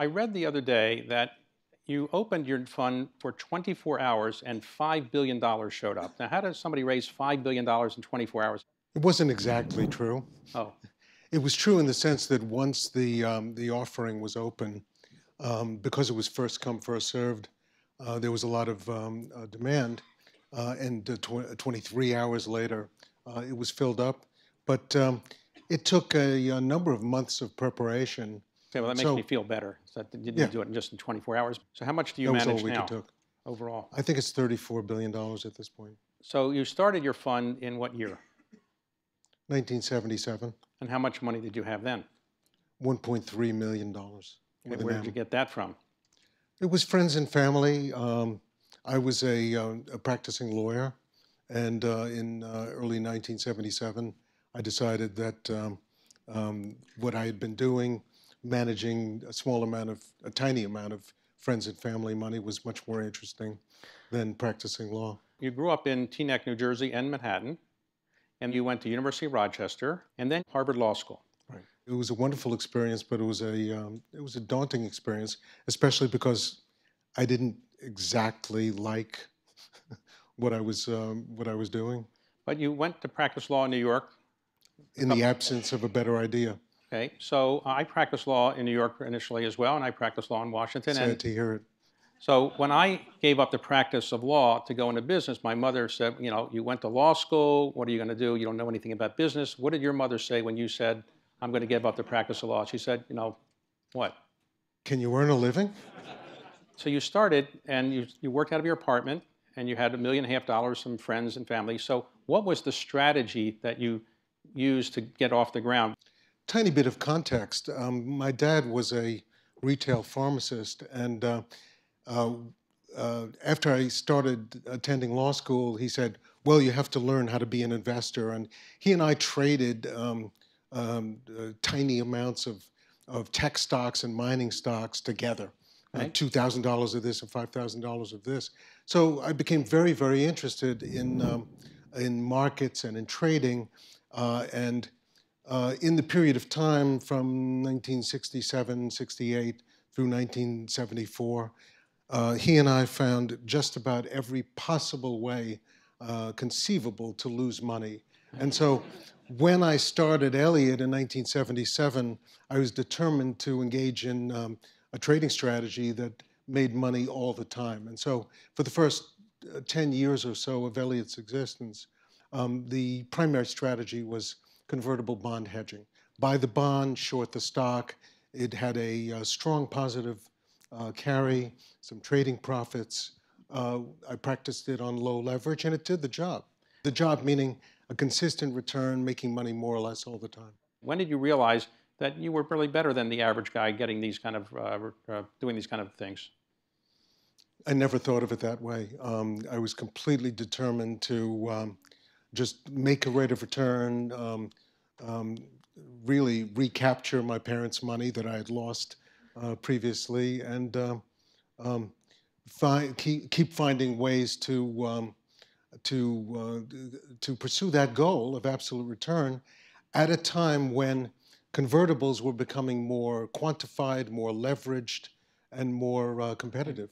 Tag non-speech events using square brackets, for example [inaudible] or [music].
I read the other day that you opened your fund for 24 hours and $5 billion showed up. Now, how does somebody raise $5 billion in 24 hours? It wasn't exactly true. Oh, It was true in the sense that once the, um, the offering was open, um, because it was first come, first served, uh, there was a lot of um, uh, demand. Uh, and uh, tw- 23 hours later, uh, it was filled up. But um, it took a, a number of months of preparation. Okay, well, that makes So- me feel better. So that you didn't Yeah. do it in just in 24 hours. So how much do you That manage now took. overall? I think it's $34 billion at this point. So you started your fund in what year? 1977, And how much money did you have then? $1.3 million. And where did you get that from? It was friends and family. Um, I was a, uh, a practicing lawyer, and uh, in uh, early 1977, I decided that um, um, what I had been doing, managing a small amount of, a tiny amount of friends and family money, was much more interesting than practicing law. You grew up in Teaneck, New Jersey and Manhattan, and you went to University of Rochester and then Harvard Law School. Right. It was a wonderful experience, but it was a um, it was a daunting experience, especially because I didn't exactly like [laughs] what I was um, what I was doing. But you went to practice law in New York. In the absence of a better idea, Okay, so uh, I practiced law in New York initially as well, and I practiced law in Washington. sad And to hear it. so when I gave up the practice of law to go into business, my mother said, you know, you went to law school. What are you going to do? You don't know anything about business. What did your mother say when you said, I'm going to give up the practice of law? She said, you know, what? Can you earn a living? So you started and you, you worked out of your apartment and you had a million and a half dollars from friends and family. So what was the strategy that you used to get off the ground? Tiny bit of context. Um, my dad was a retail pharmacist, and uh, uh, uh, after I started attending law school, he said, "Well, you have to learn how to be an investor." And he and I traded um, um, uh, tiny amounts of of tech stocks and mining stocks together. Right. Two thousand dollars of this and five thousand dollars of this. So I became very, very interested in um, in markets and in trading, uh, and uh, in the period of time from 1967, 68 through 1974, uh, he and I found just about every possible way uh, conceivable to lose money. And so when I started Elliott in 1977, I was determined to engage in um, a trading strategy that made money all the time. And so for the first uh, 10 years or so of Elliott's existence, um, the primary strategy was convertible bond hedging. Buy the bond, short the stock. It had a, uh strong positive uh, carry, some trading profits. Uh, I practiced it on low leverage, and it did the job. The job meaning a consistent return, making money more or less all the time. When did you realize that you were really better than the average guy getting these kind of, uh, uh, doing these kind of things? I never thought of it that way. Um, I was completely determined to um, just make a rate of return, um, um, really recapture my parents' money that I had lost uh, previously, and um, um, keep, keep finding ways to um, to uh, to pursue that goal of absolute return at a time when convertibles were becoming more quantified, more leveraged, and more uh, competitive.